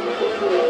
すごい。